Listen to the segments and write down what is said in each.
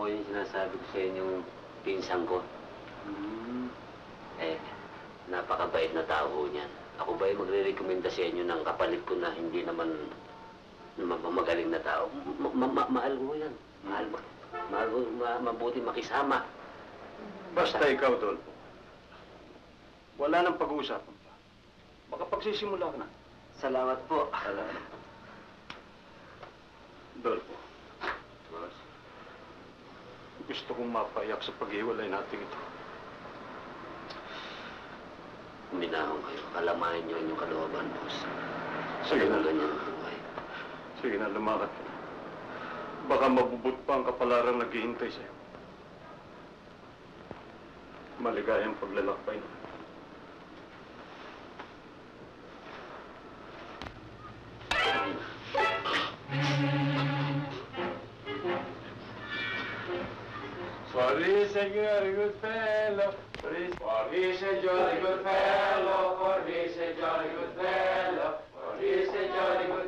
po yung sinasabi ko sa inyong pinsan ko. Hmm. Eh, napakabait na tao niyan. Ako ba yung magre-recommenda sa inyo ng kapalit ko na hindi naman magaling na tao? Ma ma mahal ko yan. Mahal mo. Mahal ko, ma mabuti makisama. Basta ikaw, Dolpo. Wala nang pag-uusapan pa. Baka pagsisimula ka na. Salamat po. Salamat. Dolpo gusto kong mapaiyak sa paghiwalay natin ito. Minahong kayo. Alamahin niyo yung kalooban, boss. Sige na. Ganyan ang Sige na, lumakad ka na. Baka mabubot pa ang kapalarang naghihintay sa'yo. Maligayang paglalakbay na. részeg örgött fel a rész. A részeg örgött fel a, a részeg örgött fel a, a részeg örgött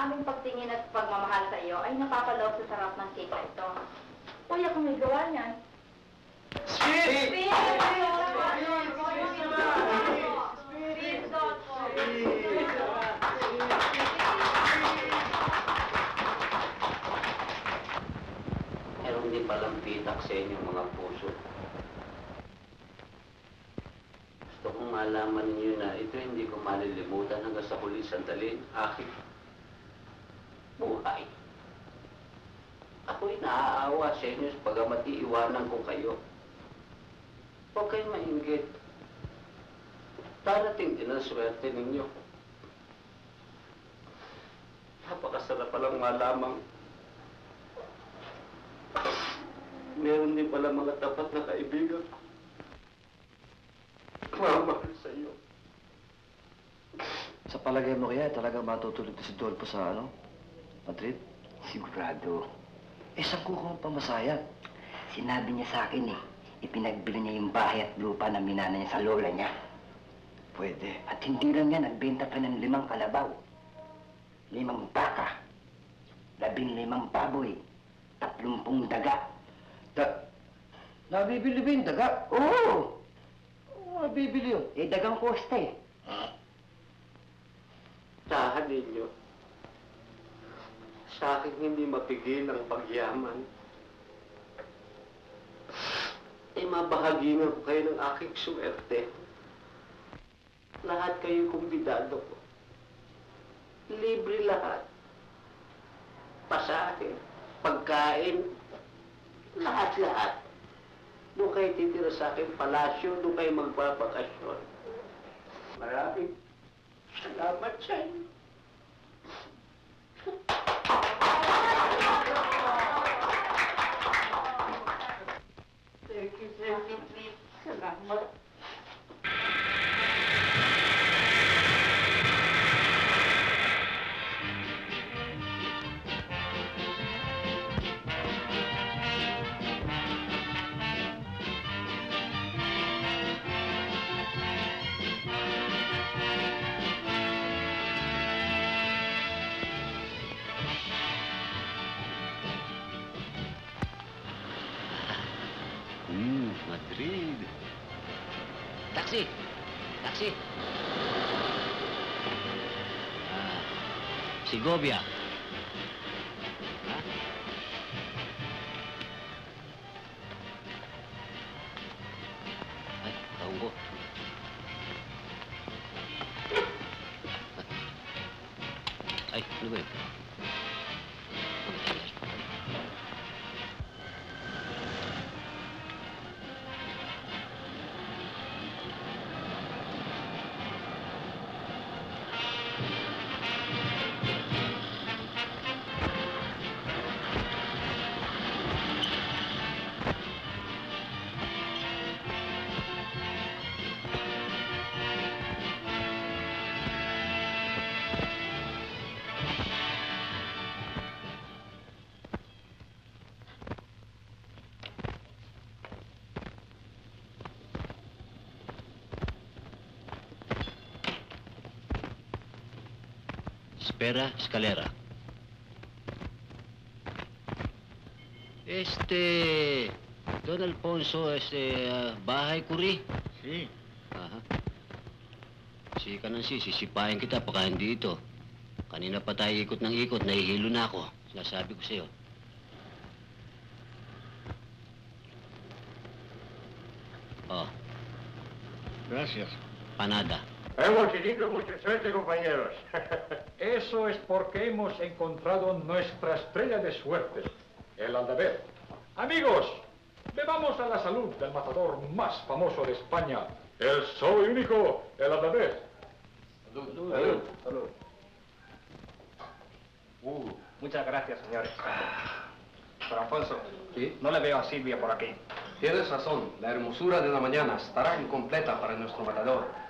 aming pagtingin at pagmamahal sa iyo ay napapalaw sa sarap ng cake na ito. Uy, ako may gawa niyan. Spirit! Spirit! Meron din palang pitak sa inyong mga puso. Gusto kong malaman niyo na ito hindi ko malilimutan hanggang sa huli sandaling aking buhay. Ako'y naaawa sa inyo pagamat iiwanan ko kayo. Huwag kayong mainggit. Darating din ang swerte ninyo. Napakasarap palang malamang. Meron din pala mga tapat na kaibigan ko. Mamahal sa iyo. Sa palagay mo kaya, talaga matutulog na si Dolpo sa ano? Madrid? Sigurado. Eh, saan ko kung pamasaya? Sinabi niya sa akin eh. Ipinagbili niya yung bahay at lupa na minana niya sa lola niya. Pwede. At hindi lang niya, nagbenta pa ng limang kalabaw. Limang baka. Labing limang baboy. Tatlumpung daga. Da... Nabibili ba yung daga? Oo! Oo, nabibili yun. Eh, dagang kosta eh. Tahan ninyo. Sa akin hindi mapigil ang pagyaman. Eh, mabahagingan ko kayo ng aking suwerte. Lahat kayo kumbidado ko. Libre lahat. Pasahe, pagkain, lahat-lahat. Doon kayo titira sa akin palasyo, doon kayo magpapakasyon. Maraming salamat sa inyo. 낚시! 낚시! 아, 직업이야. 누구야? 아, 아, Pera, escalera. Este... Don Alfonso, este... ah, bahay ko rin. Si. Aha. Sika ng si, sisipahin kita pagka hindi Kanina pa tayo ikot ng ikot, nahihilo na ako. Sinasabi ko sa'yo. Oh, Gracias. panada. Hemos tenido mucha suerte, compañeros. Eso es porque hemos encontrado nuestra estrella de suerte, el aldabel. Amigos, bebamos a la salud del matador más famoso de España, el solo y único, el aldabel. Salud. Salud. Salud. Uh, muchas gracias, señores. Pero Alfonso, no le veo a Silvia por aquí. Tienes razón, la hermosura de la mañana estará incompleta para nuestro matador.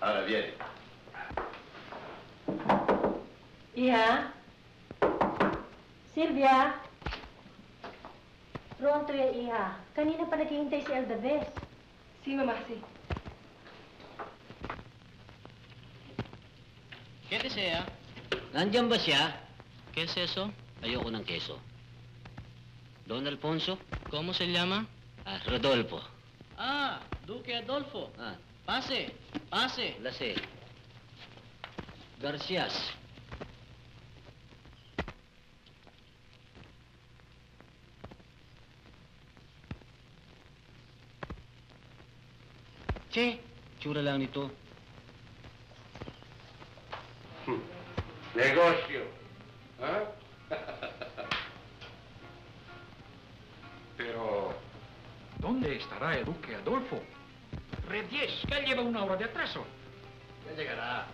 Ahora viene. Hija. Silvia. Pronto ya, hija. Kanina pa naghihintay si Eldabes. Sí, sí. sí. ¿Qué dice Nandiyan ba siya? ¿Qué es eso? Ayoko ng queso. Don Alfonso? ¿Cómo se llama? Ah, Rodolfo. Ah, Duque Adolfo. Ah. Pase, pase. La sé. García. Che, chura lang nito. ¡Negocio! ¿Ah? Pero, ¿dónde estará el duque Adolfo? Red 10. Ya lleva una hora de atraso. Ya llegará.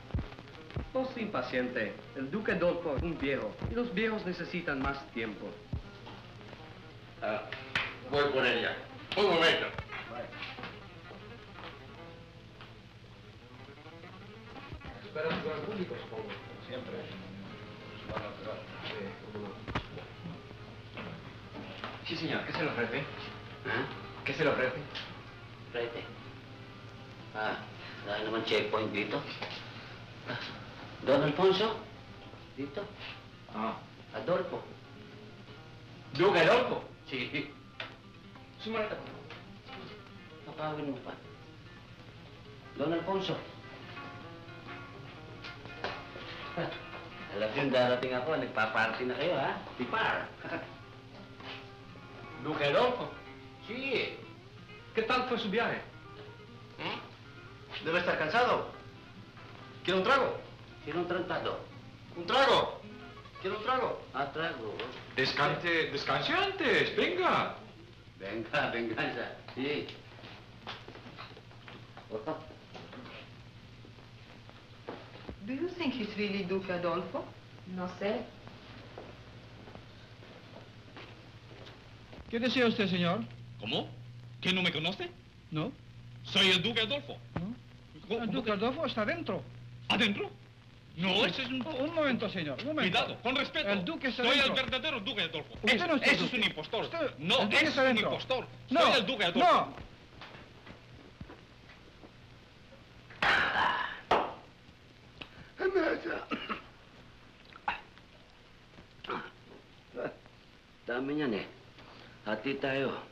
No oh, impaciente. El duque Dolfo es un viejo. Y los viejos necesitan más tiempo. Ah, voy por ella. Un momento. Esperando por el público, supongo. Siempre. Sí, señor. ¿Qué se le ofrece? ¿Eh? ¿Qué se le ofrece? Rete. Ah, wala naman checkpoint dito. Ah, Don Alfonso? Dito. Ah. Adolfo. Duke Adolfo? Sige. Sumunod ako. Kapawin mo pa. Don Alfonso. Alam ko darating ako, nagpa-party na kayo, ha? Pipar. Duke Adolfo? Si. Che tal può subire? Debe estar cansado. ¿Quiere un trago? Quiero un tratado? ¿Un trago? Quiero un trago? A trago. Ah, descanse, descanse antes, venga. Venga, venganza, sí. Do you think he's really Duke Adolfo? No sé. ¿Qué desea usted, señor? ¿Cómo? ¿Que no me conoce? No. Soy el Duque Adolfo. ¿No? El Duque Adolfo está dentro. ¿Adentro? No, ese es un... Un momento, señor, un momento. Cuidado, con respeto. El duque está Soy el verdadero duque Adolfo. Usted es, no ese es un impostor. no, ese es un impostor. No, Soy el duque Adolfo. No. ti te yo.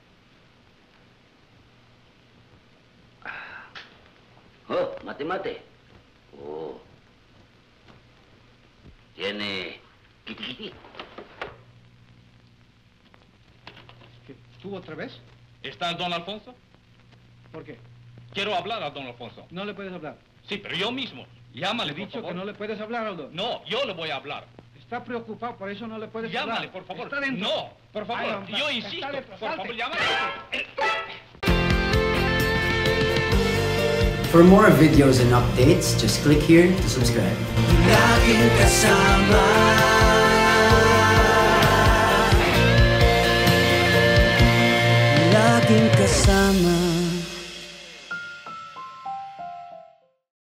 mate, Oh. Tiene ¿Tú otra vez? ¿Está don Alfonso? ¿Por qué? Quiero hablar a don Alfonso. No le puedes hablar. Sí, pero yo mismo. Llámale, He dicho que no le puedes hablar, Aldo. No, yo le voy a hablar. Está preocupado, por eso no le puedes hablar. Llámale, por favor. No, por favor. yo insisto. por favor, llámale. For more videos and updates, just click here to subscribe.